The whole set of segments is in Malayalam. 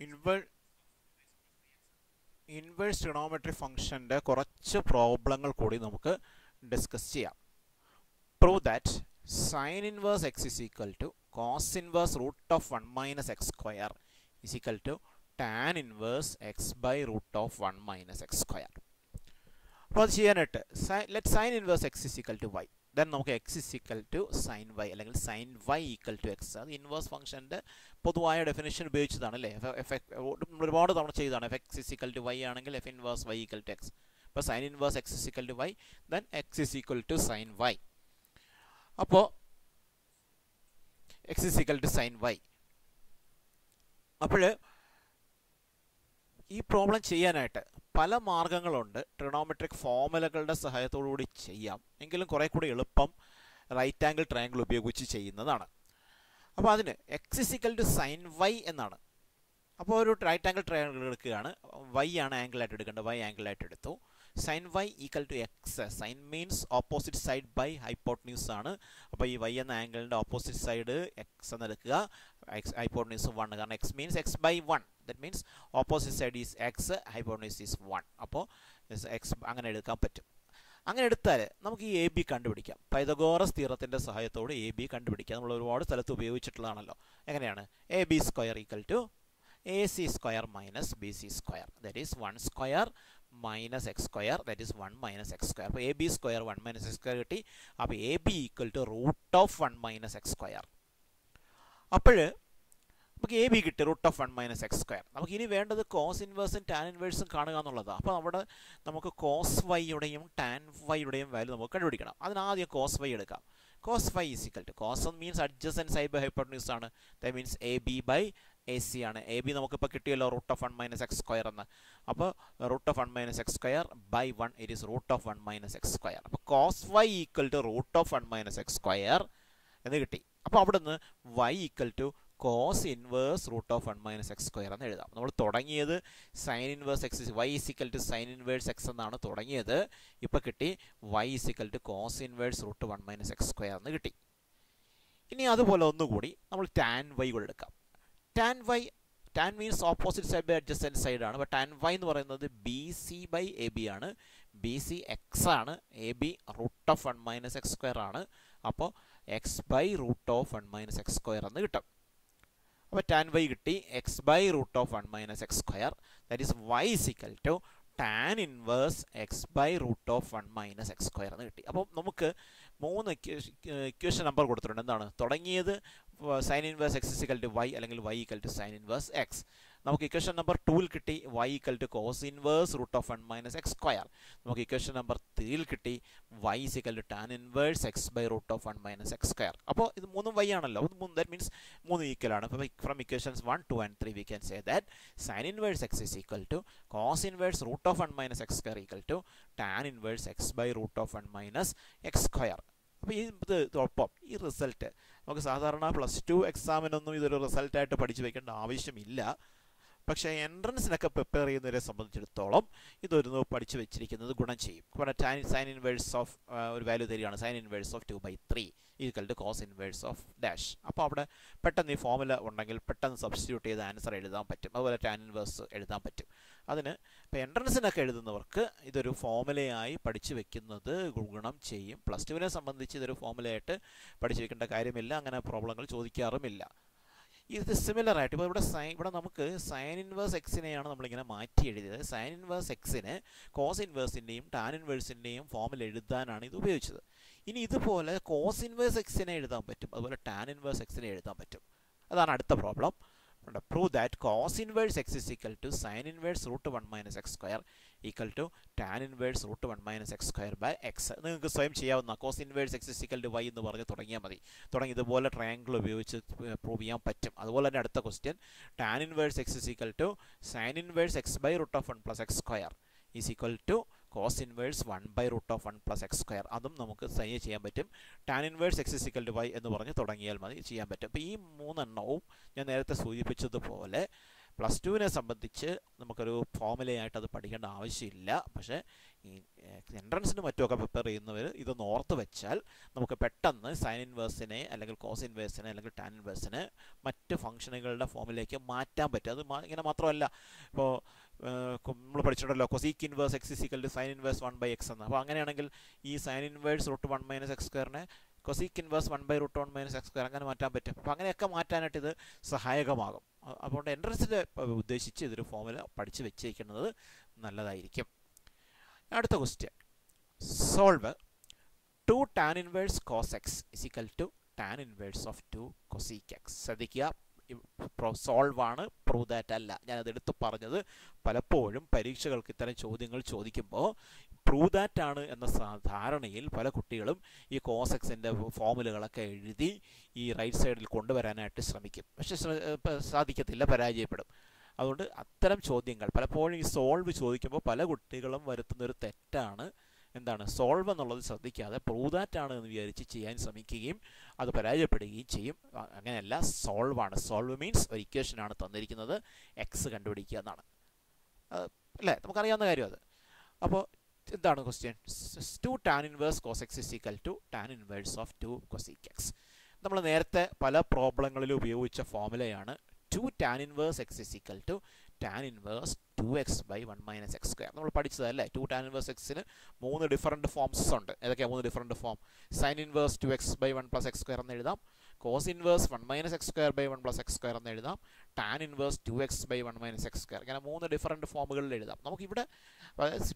ഇൻവേ ഇൻവേഴ്സ് ട്രിണോമെട്രി ഫംഗ്ഷന്റെ കുറച്ച് പ്രോബ്ലങ്ങൾ കൂടി നമുക്ക് ഡിസ്കസ് ചെയ്യാം. Prove that sine inverse x is equal to cos inverse root of one minus x square is equal to tan inverse x by root of one minus x square അപ്പോൾ അത് ചെയ്യാനായിട്ട് സൈ let sine inverse x is equal to y then നമുക്ക് x is equal to sine y അല്ലെങ്കിൽ sine y equal to x അത് ഇൻവേഴ്സ് ഫംഗ്ഷന്റെ പൊതുവായ ഡെഫിനേഷൻ ഉപയോഗിച്ചതാണ് അല്ലേ? എഫ് ഒരുപാട് തവണ ചെയ്തതാണ്. F x is equal to y ആണെങ്കിൽ f inverse y equal to x അപ്പോൾ sine inverse x is equal to y then x is equal to sine y അപ്പോൾ x is equal to sine y അപ്പോൾ ഈ പ്രോബ്ലം ചെയ്യാനായിട്ട് പല മാർഗങ്ങളുണ്ട്. ട്രിഗണോമെട്രിക് ഫോർമുലകളുടെ സഹായത്തോടുകൂടി ചെയ്യാം. എങ്കിലും കുറേ കൂടി എളുപ്പം റൈറ്റ് ആംഗിൾ ട്രയാങ്കിൾ ഉപയോഗിച്ച് ചെയ്യുന്നതാണ്. അപ്പോൾ അതിന് x is equal to sine y എന്നാണ്. അപ്പോൾ ഒരു റൈറ്റ് ആംഗിൾ ട്രയാങ്കിൾ എടുക്കുകയാണ്. വൈ ആണ് ആംഗിളായിട്ട് എടുക്കേണ്ടത്. വൈ ആംഗിളായിട്ട് എടുത്തു. Sine y equal to x sine means opposite side by hypotenuse ആണ്. അപ്പോൾ ഈ വൈ എന്ന ആംഗിളിന്റെ ഓപ്പോസിറ്റ് സൈഡ് എക്സ് എന്ന് എടുക്കുക എക്സ് ഹൈപ്പോട്ട്ന്യൂസ് വൺ കാരണം x means x by one that means opposite side is x hypotenuse is one അപ്പോൾ എക്സ് അങ്ങനെ എടുക്കാൻ പറ്റും. അങ്ങനെ എടുത്താൽ നമുക്ക് ഈ എ ബി കണ്ടുപിടിക്കാം. പൈതഗോറസ് തീറത്തിന്റെ സഹായത്തോടെ എ ബി കണ്ടുപിടിക്കാം. നമ്മൾ ഒരുപാട് സ്ഥലത്ത് ഉപയോഗിച്ചിട്ടുള്ളതാണല്ലോ. എങ്ങനെയാണ്? A B square equal to A C square minus B C square that is one square minus x square that is one minus x square അപ്പോൾ A B square one minus x square കിട്ടി. അപ്പോൾ A B equal to root of one minus x square അപ്പോൾ നമുക്ക് എ ബി കിട്ടി root of one minus x square നമുക്ക് ഇനി വേണ്ടത് കോസ് ഇൻവേഴ്സും ടാൻ ഇൻവേഴ്സും കാണുക എന്നുള്ളതാണ് അപ്പോൾ അവിടെ നമുക്ക് കോസ് വൈയുടെയും ടാൻ വൈയുടെയും വാല്യൂ നമുക്ക് കണ്ടുപിടിക്കണം. അതിനാദ്യം കോസ് വൈ എടുക്കാം. Cos y is equal to cos means adjacent side by hypotenuse ആണ്. The means A B by A C ആണ്. എ ബി നമുക്കിപ്പോൾ കിട്ടിയല്ലോ root of one minus x square എന്ന്. അപ്പോൾ root of one minus x square by one it is root of one minus x square അപ്പോൾ cos y equal to root of one minus x square എന്ന് കിട്ടി. അപ്പോൾ അവിടെ നിന്ന് y equal to cos inverse root of one minus x square എന്ന് എഴുതാം. നമ്മൾ തുടങ്ങിയത് sine inverse x y is equal to sine inverse x എന്നാണ് തുടങ്ങിയത്. ഇപ്പോൾ കിട്ടി y is equal to cos inverse root one minus x square എന്ന് കിട്ടി. ഇനി അതുപോലെ ഒന്നുകൂടി നമ്മൾ ടാൻ വൈ എടുക്കാം. Tan y tan means opposite side by adjacent side ആണ്. അപ്പോൾ ടാൻ വൈ എന്ന് പറയുന്നത് B C by A B ആണ്. ബി സി എക്സ് ആണ്. A B root of one minus x square ആണ്. അപ്പോൾ x by root of one minus x square എന്ന് കിട്ടും. അപ്പോൾ ടാൻ വൈ കിട്ടി. X by root of one minus x square that is y is equal to tan inverse x by root of one minus x square എന്ന് കിട്ടി. അപ്പോൾ നമുക്ക് മൂന്ന് ഇക്വേഷൻ നമ്പർ കൊടുത്തിട്ടുണ്ട്. എന്താണ്? തുടങ്ങിയത് sine inverse x is equal to y അല്ലെങ്കിൽ y equal to sine inverse x നമുക്ക് ഇക്വേഷൻ നമ്പർ ടൂവിൽ കിട്ടി y equal to cos inverse root of one minus x square നമുക്ക് ഇക്വേഷൻ നമ്പർ ത്രീയിൽ കിട്ടി y is equal to tan inverse x by root of one minus x square അപ്പോൾ ഇത് മൂന്നും വൈ ആണല്ലോ. മൂന്ന് ദാറ്റ് മീൻസ് മൂന്ന് ഈക്വൽ ആണ്. From equations one two and three we can say that sine inverse x is equal to cos inverse root of one minus x square equal to tan inverse x by root of one minus x square അപ്പോൾ ഈ ഇത് ഒപ്പം. ഈ റിസൾട്ട് നമുക്ക് സാധാരണ പ്ലസ് ടു എക്സാമിനൊന്നും ഇതൊരു റിസൾട്ടായിട്ട് പഠിച്ചു വയ്ക്കേണ്ട ആവശ്യമില്ല. പക്ഷേ എൻട്രൻസിനൊക്കെ പ്രിപ്പയർ ചെയ്യുന്നവരെ സംബന്ധിച്ചിടത്തോളം ഇതൊരു പഠിച്ചു വെച്ചിരിക്കുന്നത് ഗുണം ചെയ്യും. ഇവിടെ ടാൻ സൈൻ ഇൻവേഴ്സ് ഓഫ് ഒരു വാല്യൂ തരികയാണ്. Sine inverse of two by three equal to cos inverse of dash അപ്പോൾ അവിടെ പെട്ടെന്ന് ഈ ഫോമുല ഉണ്ടെങ്കിൽ പെട്ടെന്ന് സബ്സ്റ്റിറ്റ്യൂട്ട് ചെയ്ത് ആൻസർ എഴുതാൻ പറ്റും. അതുപോലെ ടാൻ ഇൻവേഴ്സ് എഴുതാൻ പറ്റും. അതിന് ഇപ്പോൾ എൻട്രൻസിനൊക്കെ എഴുതുന്നവർക്ക് ഇതൊരു ഫോമുലയായി പഠിച്ചു വെക്കുന്നത് ഗുണം ചെയ്യും. പ്ലസ് ടുവിനെ സംബന്ധിച്ച് ഇതൊരു ഫോമുലയായിട്ട് പഠിച്ചു വെക്കേണ്ട കാര്യമില്ല. അങ്ങനെ പ്രോബ്ലങ്ങൾ ചോദിക്കാറുമില്ല. ഇത് സിമിലർ ആയിട്ട് ഇപ്പോൾ ഇവിടെ സൈൻ ഇവിടെ നമുക്ക് സൈൻ ഇൻവേഴ്സ് എക്സിനെയാണ് നമ്മളിങ്ങനെ മാറ്റി എഴുതിയത്. സൈൻ ഇൻവേഴ്സ് എക്സിന് കോസ് ഇൻവേഴ്സിന്റെയും ടാൻ ഇൻവേഴ്സിന്റെയും ഫോമിൽ എഴുതാനാണ് ഇത് ഉപയോഗിച്ചത്. ഇനി ഇതുപോലെ കോസ് ഇൻവേഴ്സ് എക്സിനെ എഴുതാൻ പറ്റും. അതുപോലെ ടാൻ ഇൻവേഴ്സ് എക്സിനെ എഴുതാൻ പറ്റും. അതാണ് അടുത്ത problem prove that cos inverse x is equal to sine inverse root one minus x square equal to tan inverse root one minus x square by x നിങ്ങൾക്ക് സ്വയം ചെയ്യാവുന്ന cos inverse x is equal to y എന്ന് പറഞ്ഞ് തുടങ്ങിയാൽ മതി. തുടങ്ങി ഇതുപോലെ ട്രയാങ്കിൾ ഉപയോഗിച്ച് പ്രൂവ് ചെയ്യാൻ പറ്റും. അതുപോലെ തന്നെ അടുത്ത question tan inverse x is equal to sine inverse x by root of one plus x square is equal to cos inverse one by root of one plus x square അതും നമുക്ക് തനിയെ ചെയ്യാൻ പറ്റും. Tan inverse x is equal to y എന്ന് പറഞ്ഞ് തുടങ്ങിയാൽ മതി. ചെയ്യാൻ പറ്റും. അപ്പോൾ ഈ മൂന്നെണ്ണവും ഞാൻ നേരത്തെ സൂചിപ്പിച്ചതുപോലെ പ്ലസ് ടുവിനെ സംബന്ധിച്ച് നമുക്കൊരു ഫോമുലയായിട്ട് അത് പഠിക്കേണ്ട ആവശ്യമില്ല. പക്ഷേ ഈ എൻട്രൻസിന് മറ്റുമൊക്കെ പ്രിപ്പയർ ചെയ്യുന്നവർ ഇതൊന്ന് ഓർത്ത് വെച്ചാൽ നമുക്ക് പെട്ടെന്ന് സൈൻ ഇൻവേഴ്സിനെ അല്ലെങ്കിൽ കോസ് ഇൻവേഴ്സിനെ അല്ലെങ്കിൽ ടാൻ ഇൻവേഴ്സിനെ മറ്റ് ഫംഗ്ഷനുകളുടെ ഫോമിലേക്ക് മാറ്റാൻ പറ്റും. അത് ഇങ്ങനെ മാത്രമല്ല. ഇപ്പോൾ നമ്മൾ പഠിച്ചിട്ടുണ്ടല്ലോ cosec inverse x is equal to sine inverse one by x എന്ന്. അപ്പോൾ അങ്ങനെയാണെങ്കിൽ ഈ sine inverse root one minus x സ്ക്വയറിനെ cosec inverse one by root one minus x square അങ്ങനെ മാറ്റാൻ പറ്റും. അപ്പോൾ അങ്ങനെയൊക്കെ മാറ്റാനായിട്ട് ഇത് സഹായകമാകും. അതുകൊണ്ട് എൻട്രൻസിൽ ഉദ്ദേശിച്ച് ഇതൊരു ഫോമുല പഠിച്ച് വെച്ചേക്കുന്നത് നല്ലതായിരിക്കും. അടുത്ത question solve two tan inverse cos x is equal to tan inverse of two cosec x ശ്രദ്ധിക്കുക. സോൾവ് ആണ്. പ്രൂവ് ദാറ്റ് അല്ല. ഞാനത് എടുത്തു പറഞ്ഞത് പലപ്പോഴും പരീക്ഷകൾക്ക് ഇത്തരം ചോദ്യങ്ങൾ ചോദിക്കുമ്പോൾ പ്രൂവ് ദാറ്റ് ആണ് എന്ന ധാരണയിൽ പല കുട്ടികളും ഈ കോസെക്സിന്റെ ഫോമുലകളൊക്കെ എഴുതി ഈ റൈറ്റ് സൈഡിൽ കൊണ്ടുവരാനായിട്ട് ശ്രമിക്കും. പക്ഷെ സാധിക്കത്തില്ല പരാജയപ്പെടും. അതുകൊണ്ട് അത്തരം ചോദ്യങ്ങൾ പലപ്പോഴും ഈ സോൾവ് ചോദിക്കുമ്പോൾ പല കുട്ടികളും വരുത്തുന്നൊരു തെറ്റാണ്. എന്താണ്? സോൾവ് എന്നുള്ളത് ശ്രദ്ധിക്കാതെ ആണ് എന്ന് വിചാരിച്ച് ചെയ്യാൻ ശ്രമിക്കുകയും അത് പരാജയപ്പെടുകയും ചെയ്യും. അങ്ങനെയല്ല സോൾവാണ് സോൾവ് മീൻസ് ഒരു ഇക്വേഷനാണ് തന്നിരിക്കുന്നത്. എക്സ് കണ്ടുപിടിക്കുക എന്നാണ്. അല്ലേ? നമുക്കറിയാവുന്ന കാര്യം അത്. അപ്പോൾ എന്താണ് question two tan inverse cos x is equal to tan inverse of two cosec x നമ്മൾ നേരത്തെ പല പ്രോബ്ലങ്ങളിലും ഉപയോഗിച്ച ഫോമുലയാണ് two tan inverse x is equal to tan inverse two x by one minus x square നമ്മൾ പഠിച്ചതല്ലേ? ടു ടാൻ ഇൻവേഴ്സ് എക്സിന് മൂന്ന് ഡിഫറന്റ് ഫോംസ് ഉണ്ട്. ഏതൊക്കെയാണ് മൂന്ന് different form sine inverse two x by one plus x square എന്ന് എഴുതാം. Cos inverse one minus x square by one plus x square എന്ന് എഴുതാം. Tan inverse two x by one minus x square ഇങ്ങനെ മൂന്ന് ഡിഫറന്റ് ഫോമുകളിൽ എഴുതാം. നമുക്കിവിടെ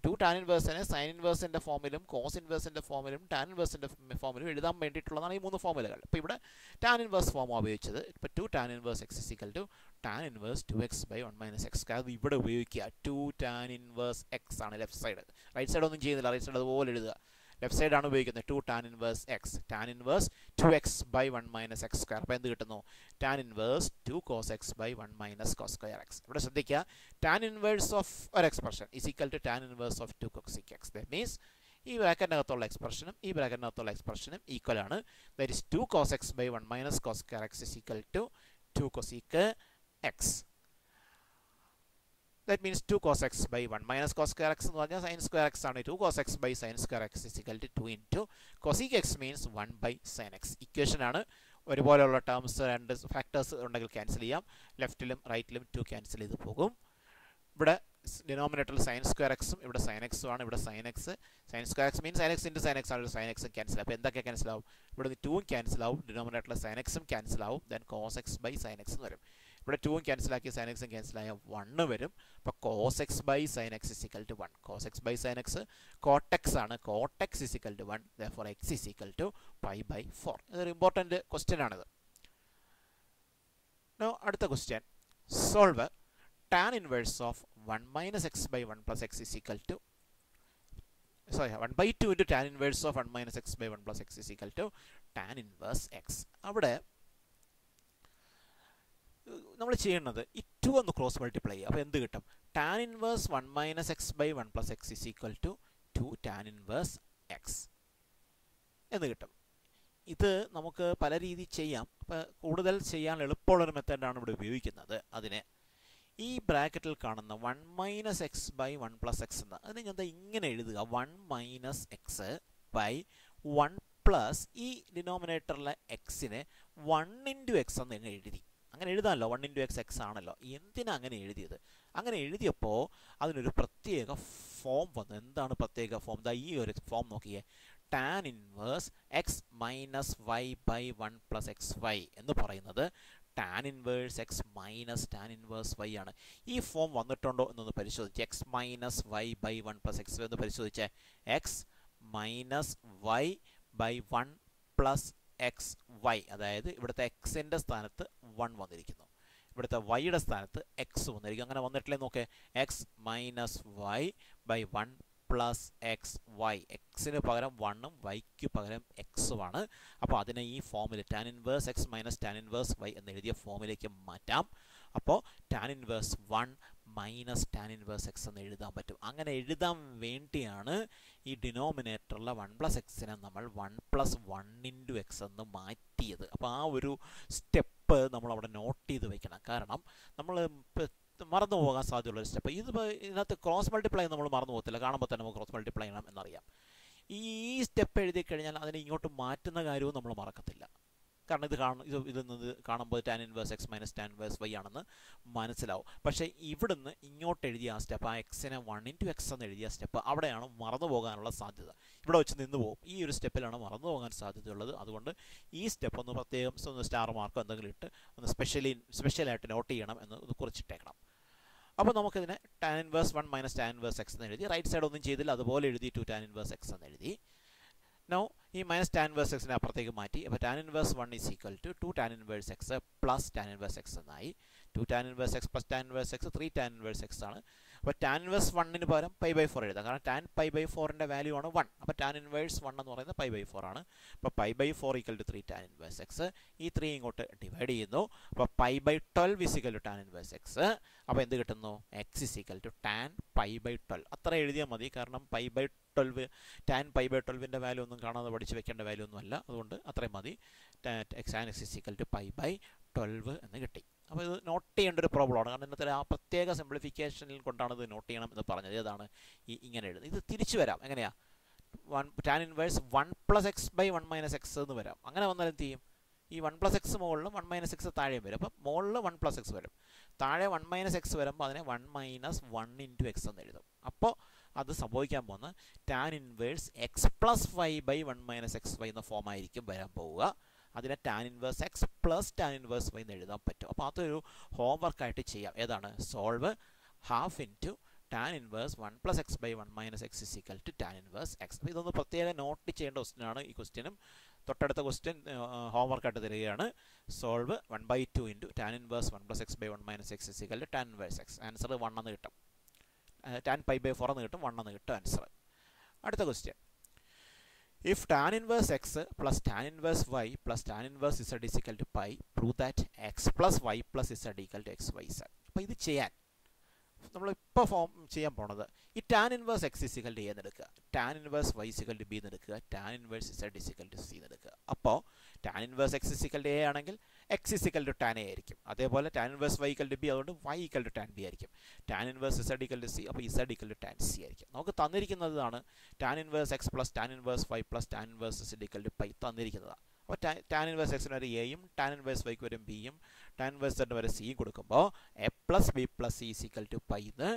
ടു ടാൻ ഇൻവേഴ്സിനെ സൈൻ ഇൻവേഴ്സിന്റെ ഫോമിലും കോസ് ഇൻവേഴ്സിന്റെ ഫോമിലും ടാൻ ഇൻവേഴ്സിന്റെ ഫോമിലും എഴുതാൻ വേണ്ടിയിട്ടുള്ളതാണ് ഈ മൂന്ന് ഫോമുലകൾ ഇപ്പോൾ ഇവിടെ ടാൻ ഇൻവേഴ്സ് ഫോമാണ് ഉപയോഗിച്ചത്. ഇപ്പോൾ two tan inverse x is equal to tan inverse two x by one minus x അത് ഇവിടെ ഉപയോഗിക്കുക. ടു ടാൻ ഇൻവേഴ്സ് എക്സ് ആണ് ലെഫ്റ്റ് സൈഡ് റൈറ്റ് സൈഡ് ഒന്നും ചെയ്യുന്നില്ല. റൈറ്റ് സൈഡ് അതുപോലെ എഴുതുക. ലെഫ്റ്റ് സൈഡ് ആണ് ഉപയോഗിക്കുന്നത്. Two tan inverse x tan inverse two x by one minus x square അപ്പോൾ എന്ത് കിട്ടുന്നു? Tan inverse two cos x by one minus cos square x ഇവിടെ ശ്രദ്ധിക്കുക. ടാൻ ഇൻവേഴ്സ് ഓഫ് ഒരു expression is equal to tan inverse of two cos x the means ഈ ബ്രാക്കറ്റിനകത്തുള്ള എക്സ്പ്രഷനും ഈ ബ്രാക്കറ്റിനകത്തുള്ള എക്സ്പ്രഷനും ഈക്വൽ ആണ്. That is two cos x by one minus cos square x is equal to two cosec x that means 2 cos x by 1 minus cos square x എന്ന് പറഞ്ഞാൽ sin square x ആണ്. 2 cos x by sin square x is equal to 2 into cosec x means 1 by sin x. Equation ആണ്. ഒരുപോലെയുള്ള ടേംസ് രണ്ട് ഫാക്ടേഴ്സ് ഉണ്ടെങ്കിൽ ക്യാൻസൽ ചെയ്യാം. ലെഫ്റ്റിലും റൈറ്റിലും ടു ക്യാൻസൽ ചെയ്ത് പോകും. ഇവിടെ ഡിനോമിനേറ്ററിൽ സൈൻ സ്ക്വയർ എക്സും ഇവിടെ സൈൻ എക്സും ആണ്. ഇവിടെ sine x sine square x means sine x into sine x ആണ്. സൈൻ എക്സും ക്യാൻസൽ അപ്പോൾ എന്തൊക്കെ ക്യാൻസൽ ആവും? ഇവിടെ നിന്ന് ടൂവും ക്യാൻസൽ ആവും ഡിനോമിനേറ്ററിൽ സൈൻ എക്സും ക്യാൻസൽ ആവും. Then cos x by sine x എന്ന് വരും. ഇവിടെ ടൂവും ക്യാൻസലാക്കി സൈൻ എക്സും ക്യാൻസലായ വണ്ണ് വരും. അപ്പോൾ cos x by sine x is equal to one cos x by sine x cot x ആണ്. Cot x is equal to one for x is equal to pi by four ഇതൊരു ഇമ്പോർട്ടന്റ് ക്വസ്റ്റ്യൻ ആണിത്. അടുത്ത question solve tan inverse of one minus x by one plus x is equal to sorry one by two into tan inverse of one minus x by one plus x is equal to tan inverse x അവിടെ നമ്മൾ ചെയ്യുന്നത് ടു ഒന്ന് ക്രോസ് മൾട്ടിപ്ലൈ ചെയ്യുക. അപ്പോൾ എന്ത് കിട്ടും? Tan inverse one minus x by one plus x is equal to two tan inverse x എന്ന് കിട്ടും? ഇത് നമുക്ക് പല രീതിയിൽ ചെയ്യാം. അപ്പോൾ കൂടുതൽ ചെയ്യാൻ എളുപ്പമുള്ളൊരു മെത്തേഡാണ് ഇവിടെ ഉപയോഗിക്കുന്നത് അതിനെ. ഈ ബ്രാക്കറ്റിൽ കാണുന്ന one minus x by one plus x എന്ന് അതിന് ഞാൻ ഇങ്ങനെ എഴുതുക. One minus x by one plus ഈ ഡിനോമിനേറ്ററിലെ എക്സിനെ വൺ ഇന്റു എക്സ് എന്ന് എഴുതി. അങ്ങനെ എഴുതാമല്ലോ വൺ ഇന്റു എക്സ് എക്സ് ആണല്ലോ. എന്തിനാ അങ്ങനെ എഴുതിയത്? അങ്ങനെ എഴുതിയപ്പോൾ അതിനൊരു പ്രത്യേക ഫോം വന്നു. എന്താണ് പ്രത്യേക ഫോം ദാ ഈ ഒരു ഫോം നോക്കിയേ. Tan inverse x minus y by one plus x y എന്ന് പറയുന്നത് tan inverse x minus tan inverse y ആണ്. ഈ ഫോം വന്നിട്ടുണ്ടോ എന്നൊന്ന് പരിശോധിച്ച്. X minus y by one plus x y എന്ന് പരിശോധിച്ചേ. X minus y by one plus x y അതായത് ഇവിടുത്തെ എക്സിന്റെ സ്ഥാനത്ത് വൺ വന്നിരിക്കുന്നു. ഇവിടുത്തെ വൈയുടെ സ്ഥാനത്ത് എക്സ് വന്നിരിക്കും അങ്ങനെ വന്നിട്ടില്ലേ നോക്കേ. X minus y by one plus x y എക്സിന് പകരം വണ്ണും വൈക്ക് പകരം എക്സുമാണ് അപ്പോൾ അതിനെ ഈ ഫോമിൽ tan inverse x minus tan inverse y എന്ന് എഴുതിയ ഫോമിലേക്ക് മാറ്റാം. അപ്പോൾ tan inverse one minus tan inverse x എന്ന് എഴുതാൻ പറ്റും. അങ്ങനെ എഴുതാൻ വേണ്ടിയാണ് ഈ ഡിനോമിനേറ്ററിലെ വൺ പ്ലസ് എക്സിനെ നമ്മൾ one plus one into x എന്ന് മാറ്റിയത്. അപ്പോൾ ആ ഒരു സ്റ്റെപ്പ് നമ്മൾ അവിടെ നോട്ട് ചെയ്ത് വെക്കണം. കാരണം നമ്മൾ മറന്നു പോകാൻ സാധ്യതയുള്ള ഒരു സ്റ്റെപ്പ്. ഇത് ഇതിനകത്ത് ക്രോസ് മൾട്ടിപ്ലൈ നമ്മൾ മറന്നു പോകത്തില്ല. കാണുമ്പോൾ തന്നെ നമുക്ക് ക്രോസ് മൾട്ടിപ്ലൈ ചെയ്യണം എന്നറിയാം. ഈ സ്റ്റെപ്പ് എഴുതി കഴിഞ്ഞാൽ അതിനെ ഇങ്ങോട്ട് മാറ്റുന്ന കാര്യവും നമ്മൾ മറക്കത്തില്ല. കാരണം ഇത് കാണും ഇത് ഇതിൽ നിന്ന് കാണുമ്പോൾ tan inverse x minus tan inverse y ആണെന്ന് മനസ്സിലാവും. പക്ഷേ ഇവിടുന്ന് ഇങ്ങോട്ട് എഴുതിയ ആ സ്റ്റെപ്പ് ആ എക്സിനെ വൺ ഇന്റു എക്സ് എന്ന് എഴുതിയ സ്റ്റെപ്പ് അവിടെയാണ് മറന്നു പോകാനുള്ള സാധ്യത. ഇവിടെ വെച്ച് നിന്ന് പോകും. ഈ ഒരു സ്റ്റെപ്പിലാണ് മറന്നു പോകാൻ സാധ്യതയുള്ളത്. അതുകൊണ്ട് ഈ സ്റ്റെപ്പ് ഒന്ന് പ്രത്യേകം ഒന്ന് സ്റ്റാർ മാർക്ക് എന്തെങ്കിലും ഇട്ട് ഒന്ന് സ്പെഷ്യലി സ്പെഷ്യലായിട്ട് നോട്ട് ചെയ്യണം എന്ന് കുറിച്ചിട്ടേക്കണം. അപ്പോൾ നമുക്കിതിനെ tan inverse one minus tan inverse x എന്ന് എഴുതി റൈറ്റ് സൈഡ് ഒന്നും ചെയ്തില്ല അതുപോലെ എഴുതി ടു ടാൻ ഇൻവേഴ്സ് എക്സ് എന്ന് എഴുതി. നോ ഈ മൈനസ് ടാൻ ഇൻവേഴ്സ് എക്സിനെ അപ്പുറത്തേക്ക് മാറ്റി. അപ്പോൾ tan inverse one is equal to two tan inverse x plus tan inverse x എന്നായി. Two tan inverse x plus tan inverse x three tan inverse x ആണ്. അപ്പോൾ ടാൻ ഇൻവേഴ്സ് വണ്ണിന് പകരം പൈ ബൈ ഫോർ എഴുതാം. കാരണം ടാൻ പൈ ബൈ ഫോറിന്റെ വാല്യൂ ആണ് വൺ അപ്പോൾ ടാൻ ഇൻവേഴ്സ് വൺ എന്ന് പറയുന്നത് പൈ ബൈ ഫോർ ആണ്. അപ്പോൾ pi by four equal to three tan inverse x ഈ ത്രീ ഇങ്ങോട്ട് ഡിവൈഡ് ചെയ്യുന്നു. അപ്പോൾ pi by twelve is equal to tan inverse x അപ്പോൾ എന്ത് കിട്ടുന്നു? X is equal to tan pi by twelve അത്ര എഴുതിയാൽ മതി. കാരണം pi by twelve tan pi by ട്വൽവിന്റെ value ഒന്നും കാണാതെ പഠിച്ച് വെക്കേണ്ട വാല്യൂ ഒന്നും അല്ല അതുകൊണ്ട് അത്രയും മതി. Tan x and x is equal to pi by twelve എന്ന് കിട്ടി. അപ്പോൾ ഇത് നോട്ട് ചെയ്യേണ്ട ഒരു പ്രോബ്ലമാണ് കാരണം ഇന്നത്തെ ആ പ്രത്യേക സിംപ്ലിഫിക്കേഷനിൽ കൊണ്ടാണ് ഇത് നോട്ട് ചെയ്യണം എന്ന് പറഞ്ഞത്. ഏതാണ് ഈ ഇങ്ങനെ എഴുതുന്നത്. ഇത് തിരിച്ചു വരാം. എങ്ങനെയാണ് one tan inverse one plus x by one minus x എന്ന് വരാം. അങ്ങനെ വന്നാൽ എന്ത് ചെയ്യും? ഈ വൺ പ്ലസ് എക്സ് മുകളിലും വൺ മൈനസ് എക്സ് താഴെയും വരും. അപ്പം മുകളിൽ വൺ പ്ലസ് എക്സ് വരും. താഴെ വൺ മൈനസ് എക്സ് വരുമ്പോൾ അതിനെ one minus one into x എന്ന് എഴുതും. അപ്പോൾ അത് സംഭവിക്കാൻ പോകുന്നത് tan inverse x plus five by one minus x y എന്ന ഫോം ആയിരിക്കും വരാൻ പോവുക. അതിനെ tan inverse x plus tan inverse y എന്ന് എഴുതാൻ പറ്റും. അപ്പോൾ അതൊരു ഹോംവർക്കായിട്ട് ചെയ്യാം. ഏതാണ്? Solve half into tan inverse one plus x by one minus x is equal to tan inverse x അപ്പോൾ ഇതൊന്ന് പ്രത്യേകം നോട്ട് ചെയ്യേണ്ട ക്വസ്റ്റ്യനാണ് ഈ ക്വസ്റ്റ്യനും തൊട്ടടുത്ത ക്വസ്റ്റ്യൻ ഹോംവർക്കായിട്ട് തരികയാണ്. Solve one by two into tan inverse one plus x by one minus x is equal to tan inverse x answer one എന്ന് കിട്ടും. ടാൻ പൈ ബൈ ഫോർ എന്ന് കിട്ടും. വൺ എന്ന് കിട്ടും ആൻസർ അടുത്ത question if inverse x plus tan inverse y plus tan inverse z is equal to pi, prove that x plus y plus z equal to x y z. അപ്പോൾ ഇത് ചെയ്യാൻ നമ്മളിപ്പോൾ ഫോം ചെയ്യാൻ പോണത് ഈ tan inverse x is equal to എന്ന് എടുക്കുക tan inverse y is equal to b എന്ന് എടുക്കുക tan inverse z is equal to c എന്ന് എടുക്കുക അപ്പോൾ tan inverse x is equal to a ആണെങ്കിൽ x is equal to tan a ആയിരിക്കും. അതേപോലെ tan inverse y equal to b അതുകൊണ്ട് y equal to tan b ആയിരിക്കും. Tan inverse z equal to c അപ്പോൾ z equal to tan c ആയിരിക്കും. നമുക്ക് തന്നിരിക്കുന്നതാണ് tan inverse x plus tan inverse y plus tan inverse z equal to pi തന്നിരിക്കുന്നതാണ്. അപ്പോൾ ടാൻ ഇൻവേഴ്സ് എക്സിന് വരെ എയും ടാൻ ഇൻവേഴ്സ് വൈക്ക് വരും ബിയും ടാൻ ഇൻവേഴ്സ് സെഡിന് വരെ സിയും കൊടുക്കുമ്പോൾ a plus b plus c is equal to pi എന്ന്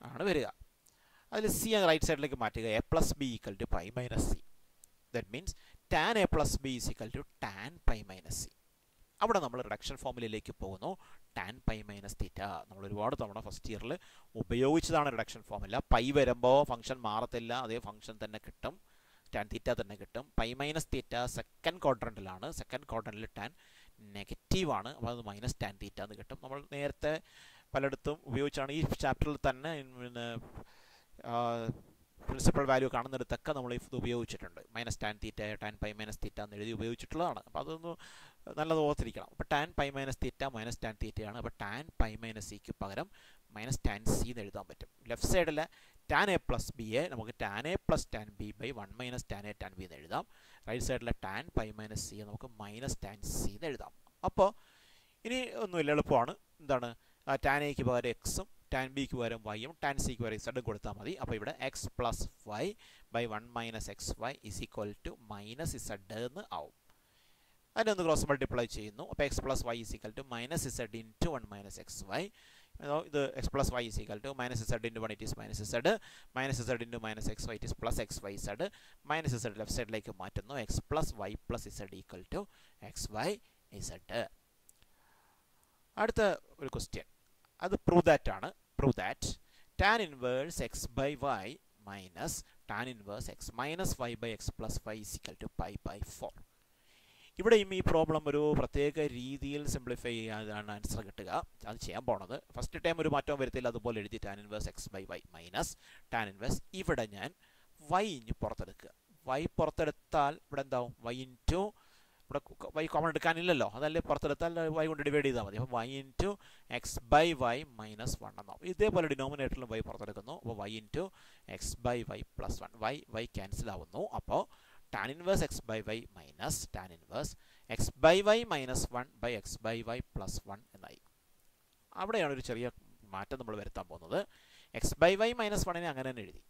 ആണ് വരിക. അതിൽ സി റൈറ്റ് സൈഡിലേക്ക് മാറ്റുക. A plus b equal to pi minus c that means tan a plus b is equal to tan pi minus c അവിടെ നമ്മൾ റിഡക്ഷൻ ഫോമിലേക്ക് പോകുന്നു. ടാൻ പൈ മൈനസ് തീറ്റ നമ്മൾ ഒരുപാട് തവണ ഫസ്റ്റ് ഇയറിൽ ഉപയോഗിച്ചതാണ് റിഡക്ഷൻ ഫോമില്ല പൈ വരുമ്പോൾ ഫംഗ്ഷൻ മാറത്തില്ല. അതേ ഫംഗ്ഷൻ തന്നെ കിട്ടും. ടാൻ തീറ്റ തന്നെ കിട്ടും. പൈ മൈനസ് തീറ്റ സെക്കൻഡ് ക്വാഡ്രന്റിലാണ് സെക്കൻഡ് ക്വാഡ്രന്റിൽ ടാൻ നെഗറ്റീവാണ് അപ്പോൾ അത് മൈനസ് ടാൻ തീറ്റ എന്ന് കിട്ടും. നമ്മൾ നേരത്തെ പലയിടത്തും ഉപയോഗിച്ചാണ് ഈ ചാപ്റ്ററിൽ തന്നെ പിന്നെ പ്രിൻസിപ്പൽ വാല്യൂ കാണുന്നിടത്തൊക്കെ നമ്മൾ ഇത് ഉപയോഗിച്ചിട്ടുണ്ട്. Minus tan theta tan pi minus theta എന്ന് എഴുതി ഉപയോഗിച്ചിട്ടുള്ളതാണ്. അപ്പോൾ അതൊന്ന് നല്ലത് ഓർത്തിരിക്കണം അപ്പോൾ tan pi minus theta minus tan തീറ്റയാണ് അപ്പോൾ ടാൻ പൈ മൈനസ് സിക്ക് പകരം മൈനസ് ടാൻ സി എന്ന് എഴുതാൻ പറ്റും. ലെഫ്റ്റ് സൈഡിൽ tan a plus b a നമുക്ക് tan a plus tan b by one minus tan a tan b എന്ന് എഴുതാം. റൈറ്റ് സൈഡിലെ ടാൻ പൈ മൈനസ് സി നമുക്ക് മൈനസ് ടാൻ സി എന്ന് എഴുതാം. അപ്പോൾ ഇനി ഒന്നുമില്ല എളുപ്പമാണ്. എന്താണ്? ടാൻ എക്ക് പകരം എക്സും ടാൻ ബിക്ക് പകരം വൈയും ടാൻ സിക്ക് പകരം സെഡും കൊടുത്താൽ മതി. അപ്പോൾ ഇവിടെ x plus y by one minus x y is equal to minus z എന്ന് ആവും. അതിനൊന്ന് ക്രോസ് മൾട്ടിപ്ലൈ ചെയ്യുന്നു. അപ്പോൾ x plus y is equal to minus z into one minus x y ഇത് x plus y is equal to minus z into one it is minus z minus z into minus x y it is plus x y z minus z left സൈഡിലേക്ക് മാറ്റുന്നു. X plus y plus z equal to x y z അടുത്ത ഒരു ക്വസ്റ്റ്യൻ അത് പ്രൂവ് ദാറ്റ് ആണ്. Prove that tan inverse x by y minus tan inverse x minus y by x plus y is equal to pi by four ഇവിടെയും ഈ പ്രോബ്ലം ഒരു പ്രത്യേക രീതിയിൽ സിംപ്ലിഫൈ ചെയ്യാനാണ് ആൻസർ കിട്ടുക. അത് ചെയ്യാൻ പോണത്. ഫസ്റ്റ് ടൈം ഒരു മാറ്റവും വരുത്തില്ല. അതുപോലെ എഴുതി tan inverse x by y minus tan inverse ഇവിടെ ഞാൻ വൈ ഇഞ്ഞ് പുറത്തെടുക്കുക. വൈ പുറത്തെടുത്താൽ ഇവിടെ എന്താവും? വൈ ഇൻ ടു ഇവിടെ വൈ കോമൺ എടുക്കാനില്ലല്ലോ അതല്ലേ പുറത്തെടുത്താൽ വൈ കൊണ്ട് ഡിവൈഡ് ചെയ്താൽ മതി. അപ്പോൾ y into x by y minus one എന്നാവും ഇതേപോലെ ഡിനോമിനേറ്ററിലും വൈ പുറത്തെടുക്കുന്നു. അപ്പോൾ y into x by y plus one y y cancel ആവുന്നു. അപ്പോൾ tan inverse x by y minus tan inverse x by y minus one by x by y plus one എന്നായി അവിടെയാണ് ഒരു ചെറിയ മാറ്റം നമ്മൾ വരുത്താൻ പോകുന്നത് എക്സ് ബൈ വൈ മൈനസ് വണ്ണിനെ അങ്ങനെ തന്നെ എഴുതി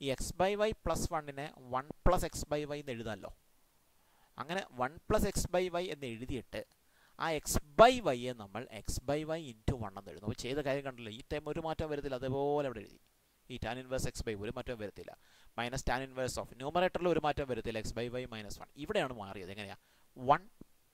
ഈ x by y plus വണ്ണിനെ one plus x by y എന്ന് എഴുതാമല്ലോ അങ്ങനെ one plus x by y എന്ന് എഴുതിയിട്ട് ആ എക്സ് ബൈ വൈയെ നമ്മൾ x by y into one എന്ന് എഴുതും അപ്പോൾ ചെയ്ത കാര്യം കണ്ടല്ലോ ഈ ടൈം ഒരു മാറ്റം വരത്തില്ല അതേപോലെ അവിടെ എഴുതി ഈ ടാൻ ഇൻവേഴ്സ് എക്സ് ബൈ ഒരു മാറ്റം വരത്തില്ല മൈനസ് ടാൻ ഇൻവേഴ്സ് ഓഫ് ന്യൂമറേറ്ററിൽ ഒരു മാറ്റം വരത്തില്ല. X by y minus one ഇവിടെയാണ് മാറിയത്. എങ്ങനെയാണ് വൺ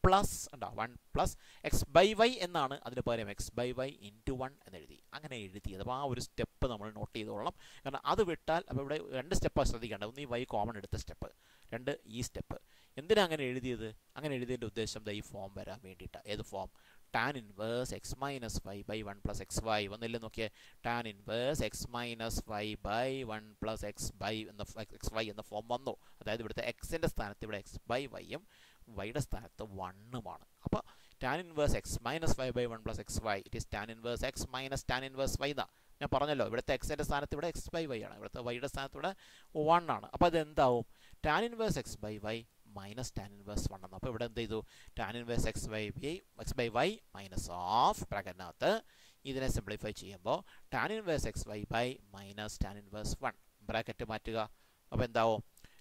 പ്ലസ് ഉണ്ടോ? One plus x by y എന്നാണ് അതിന് പകരം x by y into one എന്ന് എഴുതി അങ്ങനെ എഴുതിയത്. അപ്പോൾ ആ ഒരു സ്റ്റെപ്പ് നമ്മൾ നോട്ട് ചെയ്തോളണം കാരണം അത് വിട്ടാൽ അപ്പോൾ ഇവിടെ രണ്ട് സ്റ്റെപ്പാണ് ശ്രദ്ധിക്കേണ്ടത്. ഒന്ന് ഈ വൈ കോമൺ എടുത്ത സ്റ്റെപ്പ് രണ്ട് ഈ സ്റ്റെപ്പ് എന്തിനാ അങ്ങനെ എഴുതിയത്? അങ്ങനെ എഴുതിയതിന്റെ ഉദ്ദേശം ഈ ഫോം വരാൻ വേണ്ടിയിട്ടാണ് ഏത് form tan inverse x minus y by one plus x y വന്നില്ലേ നോക്കിയേ tan inverse x minus y by one plus x by എന്ന എക്സ് വൈ എന്ന ഫോം വന്നു. അതായത് ഇവിടുത്തെ എക്സിന്റെ സ്ഥാനത്ത് ഇവിടെ എക്സ് ബൈ വൈയും വൈയുടെ സ്ഥാനത്ത് വണ്ണുമാണ് അപ്പോൾ tan inverse x minus y by one plus x y it is tan inverse x minus tan inverse y എന്നാണ് ഞാൻ പറഞ്ഞല്ലോ ഇവിടുത്തെ എക്സിന്റെ സ്ഥാനത്ത് ഇവിടെ എക്സ് ബൈ വൈ ആണ്. ഇവിടുത്തെ വൈയുടെ സ്ഥാനത്ത് ഇവിടെ വൺ ആണ്. അപ്പോൾ അത് എന്താവും tan inverse x by y minus tan inverse one എന്ന് അപ്പോൾ ഇവിടെ എന്ത് ചെയ്തു? Tan inverse x y by x by y minus of ബ്രാക്കറ്റിനകത്ത് ഇതിനെ സിംപ്ലിഫൈ ചെയ്യുമ്പോൾ tan inverse x y by minus tan inverse one bracket മാറ്റുക. അപ്പോൾ എന്താവും?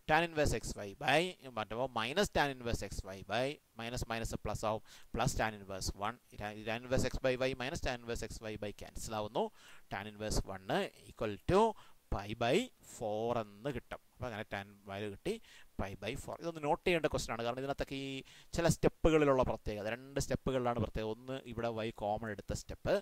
Tan inverse x y by മാറ്റുമ്പോൾ minus tan inverse x y by minus minus plus ആവും. Plus tan inverse one tan inverse x by y minus tan inverse x y by cancel ആവുന്നു. Tan inverse one equal to pi by four എന്ന് കിട്ടും. അപ്പോൾ അങ്ങനെ ടാൻ വാല്യൂ കിട്ടി പൈ ബൈ ഫോർ ഇതൊന്ന് നോട്ട് ചെയ്യേണ്ട ക്വസ്റ്റൻ ആണ്. കാരണം ഇതിനകത്തൊക്കെ ഈ ചില സ്റ്റെപ്പുകളിലുള്ള പ്രത്യേകത. രണ്ട് സ്റ്റെപ്പുകളിലാണ് പ്രത്യേകത. ഒന്ന് ഇവിടെ വൈ കോമൺ എടുത്ത സ്റ്റെപ്പ്.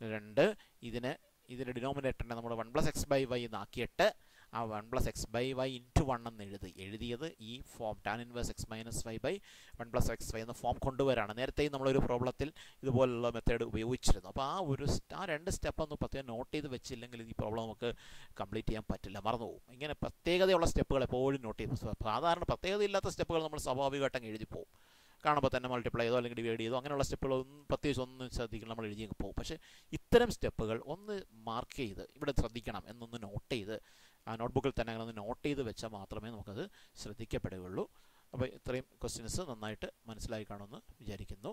രണ്ട് ഇതിന് ഇതിന്റെ ഡിനോമിനേറ്ററിനെ നമ്മൾ one plus x by y എന്നാക്കിയിട്ട് ആ one plus x by y into one എന്ന് എഴുതി. എഴുതിയത് ഈ form tan inverse x minus y by one plus x y എന്ന ഫോം കൊണ്ടുവരാണ്. നേരത്തെയും നമ്മളൊരു പ്രോബ്ലത്തിൽ ഇതുപോലുള്ള മെത്തേഡ് ഉപയോഗിച്ചിരുന്നു. അപ്പോൾ ആ ഒരു ആ രണ്ട് സ്റ്റെപ്പ് ഒന്ന് പ്രത്യേകം നോട്ട് ചെയ്ത് വെച്ചില്ലെങ്കിൽ ഈ പ്രോബ്ലം നമുക്ക് കംപ്ലീറ്റ് ചെയ്യാൻ പറ്റില്ല. മറന്നു പോകും. ഇങ്ങനെ പ്രത്യേകതയുള്ള സ്റ്റെപ്പുകൾ എപ്പോഴും നോട്ട് ചെയ്ത് സാധാരണ പ്രത്യേകതയില്ലാത്ത സ്റ്റെപ്പുകൾ നമ്മൾ സ്വാഭാവികമായിട്ടും എഴുതി പോകും കാണുമ്പോൾ തന്നെ മൾട്ടിപ്ലൈ ചെയ്തോ അല്ലെങ്കിൽ ഡിവൈഡ് ചെയ്തോ അങ്ങനെയുള്ള സ്റ്റെപ്പുകളൊന്നും പ്രത്യേകിച്ച് ഒന്നും ശ്രദ്ധിക്കണം നമ്മൾ എഴുതി പോകും. പക്ഷേ ഇത്തരം സ്റ്റെപ്പുകൾ ഒന്ന് മാർക്ക് ചെയ്ത് ഇവിടെ ശ്രദ്ധിക്കണം എന്നൊന്ന് നോട്ട് ചെയ്ത് ആ നോട്ട്ബുക്കിൽ തന്നെ അങ്ങനെ ഒന്ന് നോട്ട് ചെയ്ത് വെച്ചാൽ മാത്രമേ നമുക്കത് ശ്രദ്ധിക്കപ്പെടുകയുള്ളൂ. അപ്പോൾ ഇത്രയും ക്വസ്റ്റ്യൻസ് നന്നായിട്ട് മനസ്സിലായി കാണുമെന്ന് വിചാരിക്കുന്നു.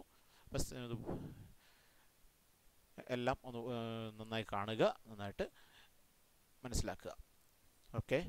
എല്ലാം ഒന്ന് നന്നായി കാണുക നന്നായിട്ട് മനസ്സിലാക്കുക. ഓക്കെ?